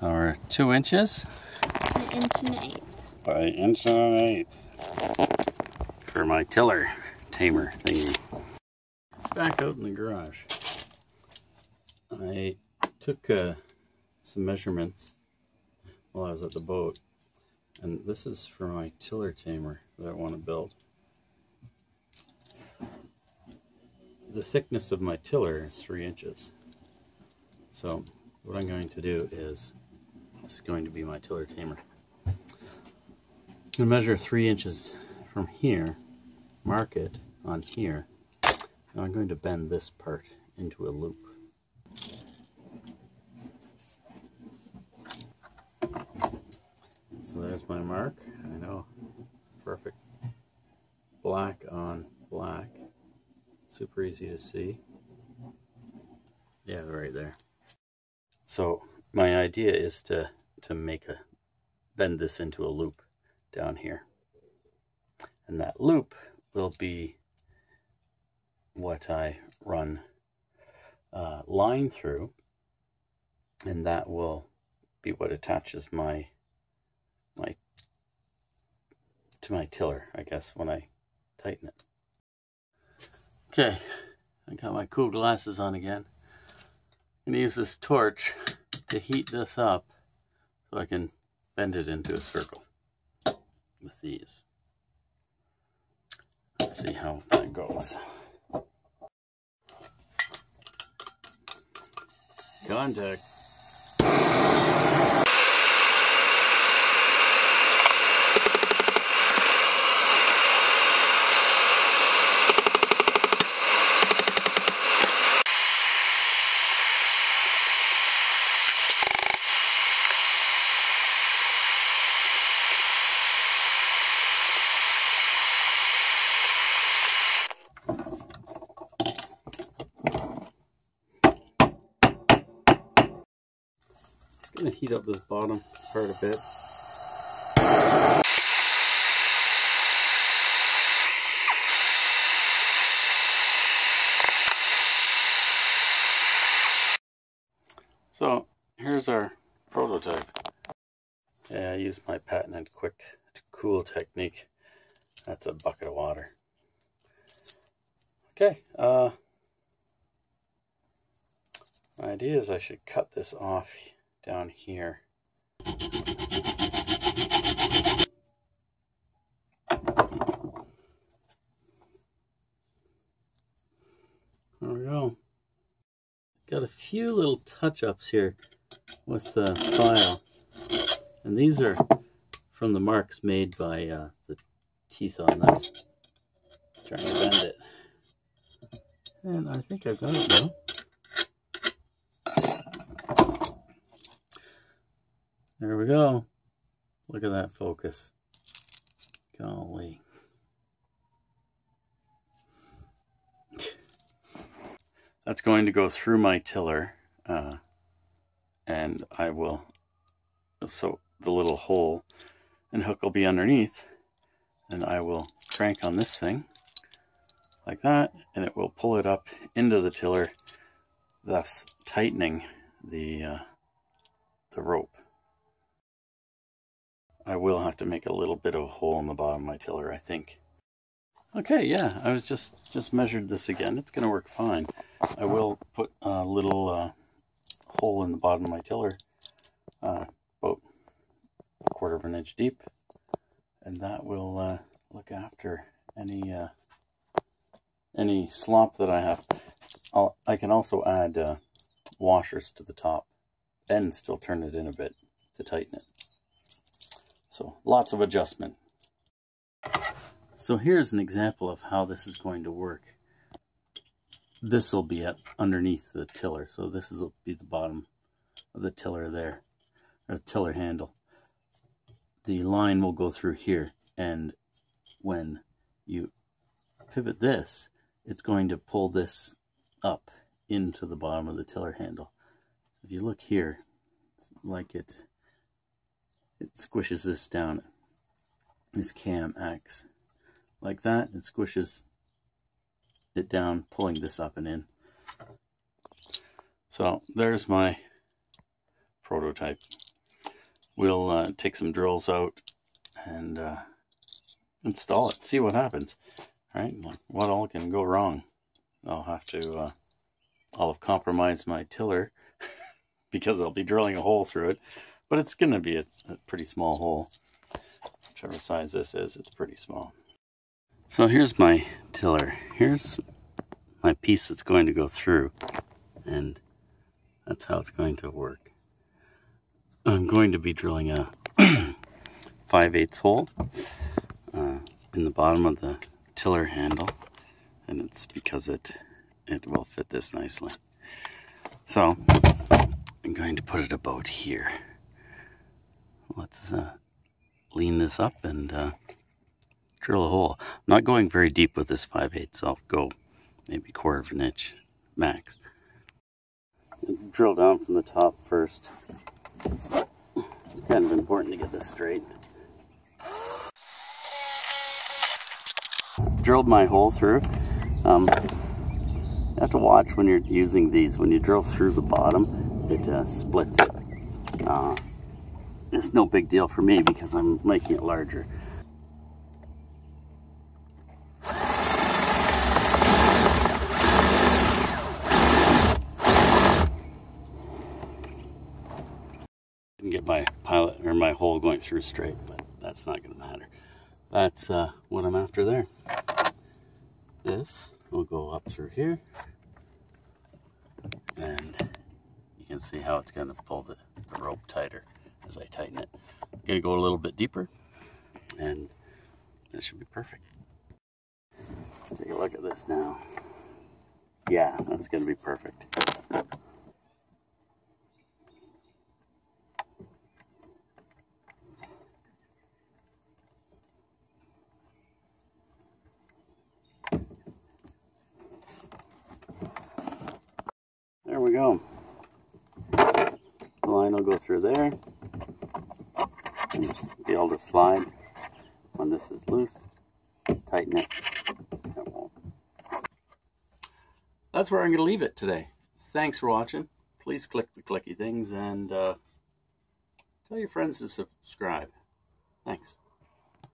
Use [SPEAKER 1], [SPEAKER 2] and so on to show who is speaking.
[SPEAKER 1] So we're two inches
[SPEAKER 2] An inch and an eighth.
[SPEAKER 1] by inch and an eighth for my tiller tamer thingy. Back out in the garage. I took uh, some measurements while I was at the boat, and this is for my tiller tamer that I want to build. The thickness of my tiller is three inches. So what I'm going to do is, this is going to be my tiller tamer. I'm going to measure three inches from here, mark it on here, and I'm going to bend this part into a loop. So there's my mark. I know, perfect. Black on black. Super easy to see. Yeah, right there. So my idea is to to make a bend this into a loop down here. And that loop will be what I run uh, line through, and that will be what attaches my my to my tiller, I guess, when I tighten it. Okay, I got my cool glasses on again. I'm gonna use this torch to heat this up so I can bend it into a circle with these. Let's see how that goes. Contact. It's gonna heat up this bottom part a bit. So here's our prototype. Yeah, I used my patented quick to cool technique. That's a bucket of water. Okay, uh, my idea is I should cut this off down here. There we go. Got a few little touch-ups here with the file. And these are from the marks made by uh, the teeth on this. Trying to bend it. And I think I've got it now. There we go. Look at that focus. Golly. That's going to go through my tiller. Uh, and I will, so the little hole and hook will be underneath. And I will crank on this thing like that. And it will pull it up into the tiller, thus tightening the, uh, the rope. I will have to make a little bit of a hole in the bottom of my tiller, I think. Okay, yeah, I was just just measured this again. It's going to work fine. I will put a little uh, hole in the bottom of my tiller, uh, about a quarter of an inch deep, and that will uh, look after any uh, any slop that I have. I'll, I can also add uh, washers to the top and still turn it in a bit to tighten it. So lots of adjustment. So here's an example of how this is going to work. This will be at underneath the tiller. So this will be the bottom of the tiller there, or the tiller handle. The line will go through here, and when you pivot this, it's going to pull this up into the bottom of the tiller handle. If you look here, like it it squishes this down. This cam acts like that. It squishes it down, pulling this up and in. So there's my prototype. we'll uh, take some drills out and uh, install it. See what happens. All right, what all can go wrong? I'll have to. Uh, I'll have compromised my tiller because I'll be drilling a hole through it, but it's going to be a, a pretty small hole. Whichever size this is, it's pretty small. So here's my tiller. Here's my piece that's going to go through, and that's how it's going to work. I'm going to be drilling a 5 8 hole uh, in the bottom of the tiller handle, and it's because it it will fit this nicely. So I'm going to put it about here. Let's uh, lean this up and uh, drill a hole. I'm not going very deep with this 5 8 so I'll go maybe quarter of an inch max. Drill down from the top first. It's kind of important to get this straight. Drilled my hole through. Um, you have to watch when you're using these. When you drill through the bottom, it uh, splits it. Uh, it's no big deal for me because I'm making it larger. Didn't get my pilot or my hole going through straight, but that's not going to matter. That's uh, what I'm after there. This will go up through here, and you can see how it's going to pull the, the rope tighter as I tighten it. I'm going to go a little bit deeper, and this should be perfect. Let's take a look at this now. Yeah, that's going to be perfect. There we go. The line will go through there. Be able to slide when this is loose. Tighten it. it won't. That's where I'm going to leave it today. Thanks for watching. Please click the clicky things and uh, tell your friends to subscribe. Thanks.